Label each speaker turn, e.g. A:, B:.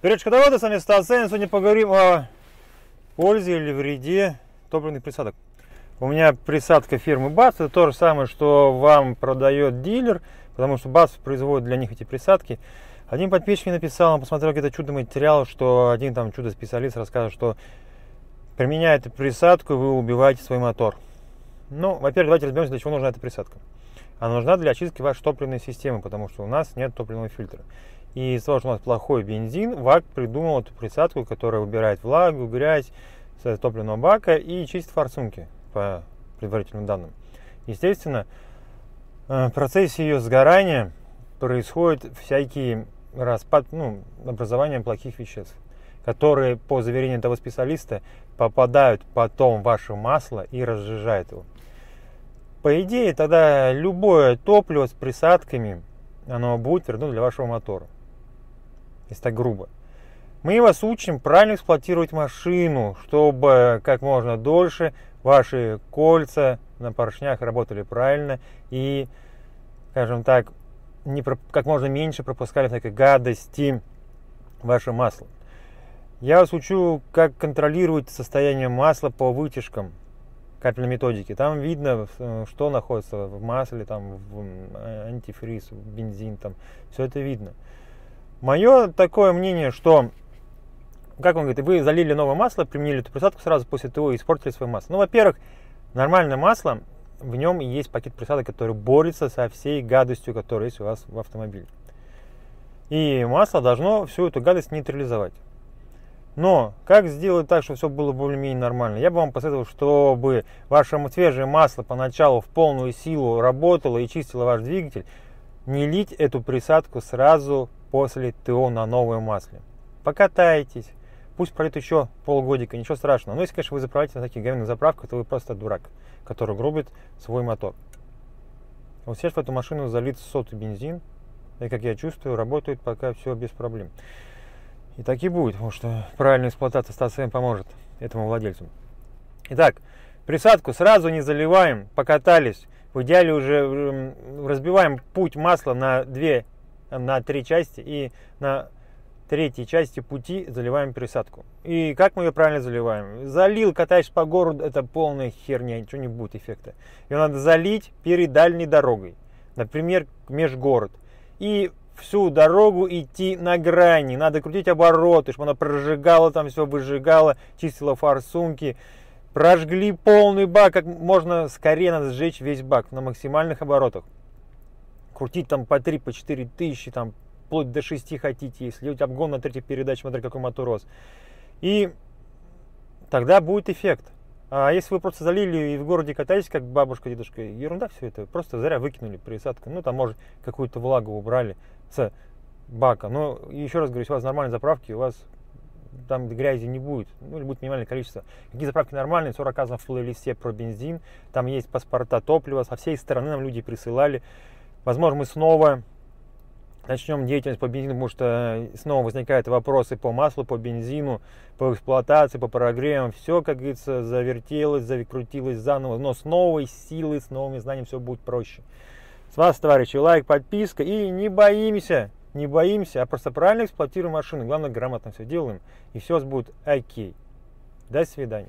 A: Привет, шкодоводы, с вами Стас Сен. Сегодня поговорим о пользе или вреде топливных присадок. У меня присадка фирмы БАС, это то же самое, что вам продает дилер, потому что БАС производит для них эти присадки. Один подписчик мне написал, он посмотрел какой-то чудо материал, что один там чудо-специалист рассказывает, что применяя эту присадку, вы убиваете свой мотор. Ну, во-первых, давайте разберемся, для чего нужна эта присадка. Она нужна для очистки вашей топливной системы, потому что у нас нет топливного фильтра. И из-за того, что у нас плохой бензин, ВАК придумал эту присадку, которая убирает влагу, грязь с топливного бака и чистит форсунки по предварительным данным. Естественно, э, в процессе ее сгорания происходит всякие распад, ну, образование плохих веществ, которые, по заверению этого специалиста, попадают потом в ваше масло и разжижают его. По идее, тогда любое топливо с присадками, оно будет верно для вашего мотора если так грубо. Мы вас учим правильно эксплуатировать машину, чтобы как можно дольше ваши кольца на поршнях работали правильно и, скажем так, не, как можно меньше пропускали всякой гадости ваше масло. Я вас учу, как контролировать состояние масла по вытяжкам капельной методики. Там видно, что находится в масле, там, в антифриз, в бензин, там, все это видно. Мое такое мнение, что, как он говорит, вы залили новое масло, применили эту присадку сразу после того и испортили свое масло. Ну, во-первых, нормальное масло, в нем есть пакет присадок, который борется со всей гадостью, которая есть у вас в автомобиле. И масло должно всю эту гадость нейтрализовать. Но как сделать так, чтобы все было более-менее нормально? Я бы вам посоветовал, чтобы ваше свежее масло поначалу в полную силу работало и чистило ваш двигатель, не лить эту присадку сразу после ТО на новое масле. Покатайтесь, пусть пройдет еще полгодика, ничего страшного. Но если, конечно, вы заправляете на таких говенных заправках, то вы просто дурак, который грубит свой мотор. Вот сейчас в эту машину залит сотый бензин, и, как я чувствую, работает пока все без проблем. И так и будет, потому что правильная эксплуатация станции поможет этому владельцу. Итак, присадку сразу не заливаем, покатались. В идеале уже разбиваем путь масла на две на три части и на третьей части пути заливаем присадку. И как мы ее правильно заливаем? Залил, катаешься по городу, это полная херня, ничего не будет эффекта. Ее надо залить перед дальней дорогой, например, межгород. И всю дорогу идти на грани, надо крутить обороты, чтобы она прожигала там все, выжигала, чистила форсунки. Прожгли полный бак, как можно скорее надо сжечь весь бак на максимальных оборотах крутить там по 3, по 4 тысячи, там, вплоть до 6 хотите, если делать обгон на третьей передаче, смотри, какой мотор рос. И тогда будет эффект. А если вы просто залили и в городе катаетесь, как бабушка, дедушка, ерунда все это, просто зря выкинули присадку. Ну, там, может, какую-то влагу убрали с бака. Но, еще раз говорю, если у вас нормальные заправки, у вас там грязи не будет, ну или будет минимальное количество. Какие заправки нормальные, все рассказано в плейлисте про бензин, там есть паспорта топлива, со всей стороны нам люди присылали. Возможно, мы снова начнем деятельность по бензину, потому что снова возникают вопросы по маслу, по бензину, по эксплуатации, по прогревам. Все, как говорится, завертелось, закрутилось заново, но с новой силой, с новыми знаниями все будет проще. С вас, товарищи, лайк, подписка и не боимся, не боимся, а просто правильно эксплуатируем машину. Главное, грамотно все делаем, и все у вас будет окей. До свидания.